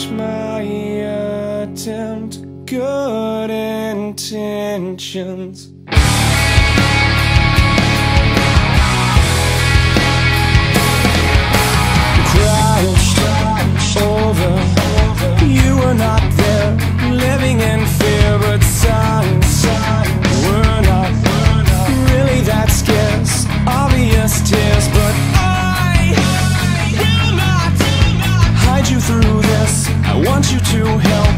change my attempt. Good intentions. want you to help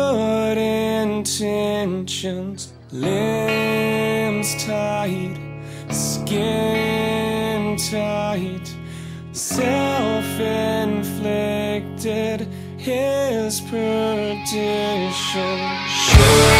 good intentions Limbs tight, skin tight Self-inflicted his perdition sure.